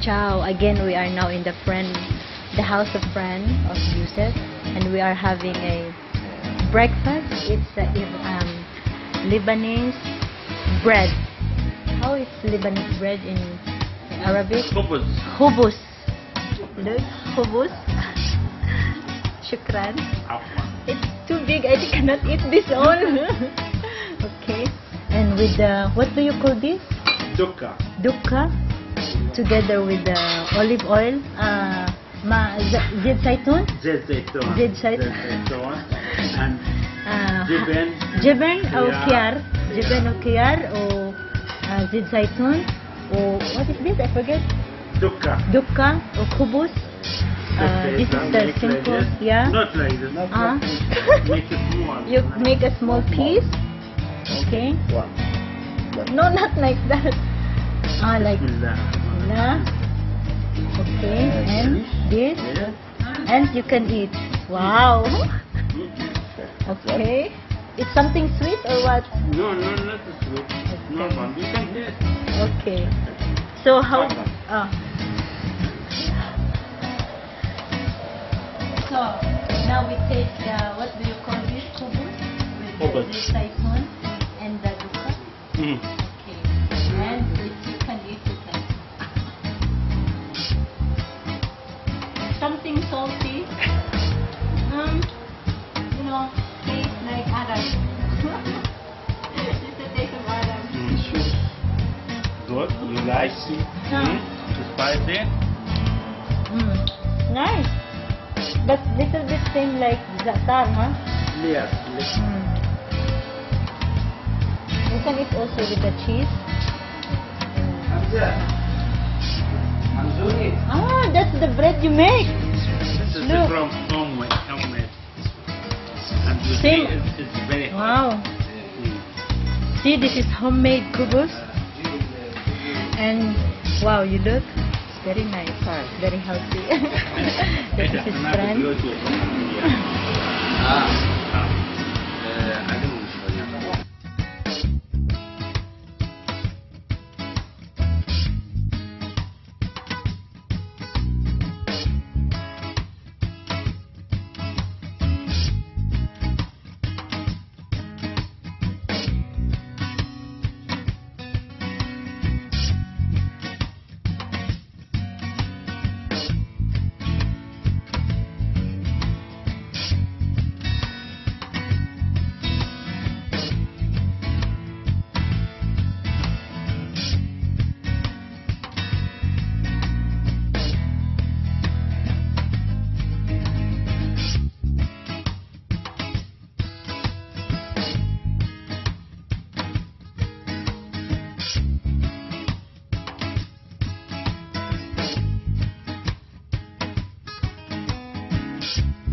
Ciao! Again, we are now in the friend, the house of friend of Yusuf, and we are having a breakfast. It's a, um, Lebanese bread. How is Lebanese bread in Arabic? Hubus. Hubus. Look, hubus. Shukran. It's too big. I cannot eat this all. okay. And with the, what do you call this? Dukkah. Dukkah together with the olive oil, uh, ma, zed zaitun? Zed zaitun. Zed zaitun. And uh, jibben. Or kiar. jiben or kiar or uh, zed zaitun. Or what is this? I forget. Dukka. Dukka or kubus. Uh, this is the simple, like yeah. Not like this. Uh. like make a small. You make a small piece. Okay. One. No, not like that. Ah, like na okay and this. And you can eat. Wow. Okay. It's something sweet or what? No no not sweet. Okay. normal. You can eat. okay. So how uh, so now we take the what do you call this kubu? With the, the, the and the dukkha mm. Mm-hmm. Good you like it Yeah. mm? spicy Mm. Nice. But little bit same like za'atar, huh? yes yes. Mm. You can eat also with the cheese. Ah, that's the bread you make. this is Look. from homemade homemade and you Same. see it's, it's very hot Wow. See, this is homemade kubus. And wow, you look very nice, very healthy. this is his friend. Thanks.